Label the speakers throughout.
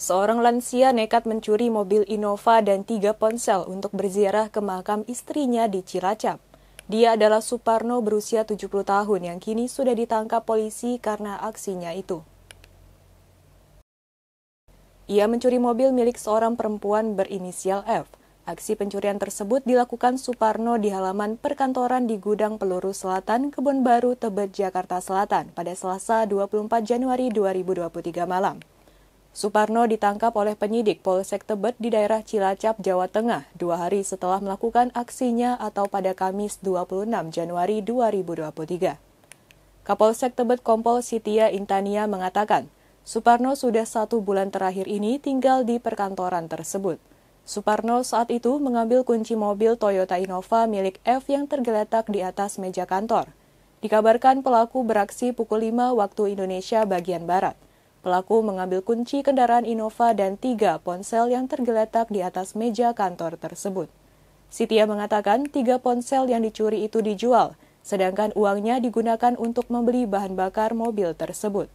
Speaker 1: Seorang lansia nekat mencuri mobil Innova dan tiga ponsel untuk berziarah ke makam istrinya di Cilacap. Dia adalah Suparno berusia 70 tahun yang kini sudah ditangkap polisi karena aksinya itu. Ia mencuri mobil milik seorang perempuan berinisial F. Aksi pencurian tersebut dilakukan Suparno di halaman perkantoran di Gudang Peluru Selatan, Kebun Baru, Tebet, Jakarta Selatan pada Selasa 24 Januari 2023 malam. Suparno ditangkap oleh penyidik Polsek Tebet di daerah Cilacap, Jawa Tengah, dua hari setelah melakukan aksinya atau pada Kamis 26 Januari 2023. Kapolsek Tebet Kompol Sitia Intania mengatakan, Suparno sudah satu bulan terakhir ini tinggal di perkantoran tersebut. Suparno saat itu mengambil kunci mobil Toyota Innova milik F yang tergeletak di atas meja kantor. Dikabarkan pelaku beraksi pukul 5 waktu Indonesia bagian Barat. Pelaku mengambil kunci kendaraan Innova dan tiga ponsel yang tergeletak di atas meja kantor tersebut. Sitia mengatakan tiga ponsel yang dicuri itu dijual, sedangkan uangnya digunakan untuk membeli bahan bakar mobil tersebut.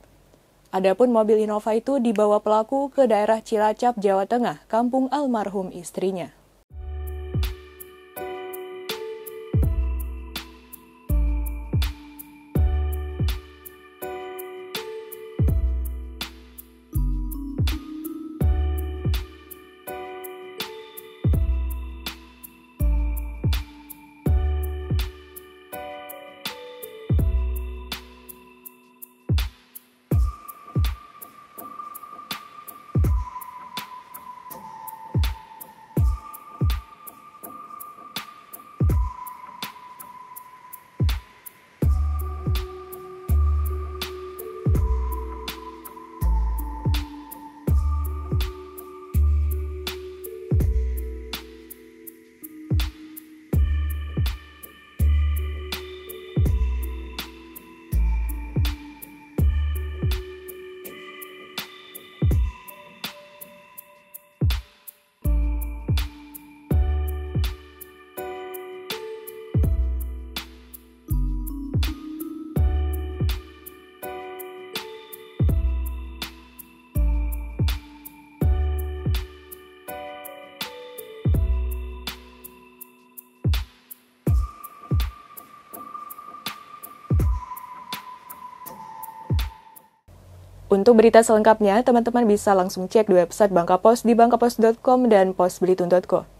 Speaker 1: Adapun mobil Innova itu dibawa pelaku ke daerah Cilacap, Jawa Tengah, kampung almarhum istrinya. Untuk berita selengkapnya, teman-teman bisa langsung cek di website Bangka Pos di bangkapos.com dan posbelitung.co.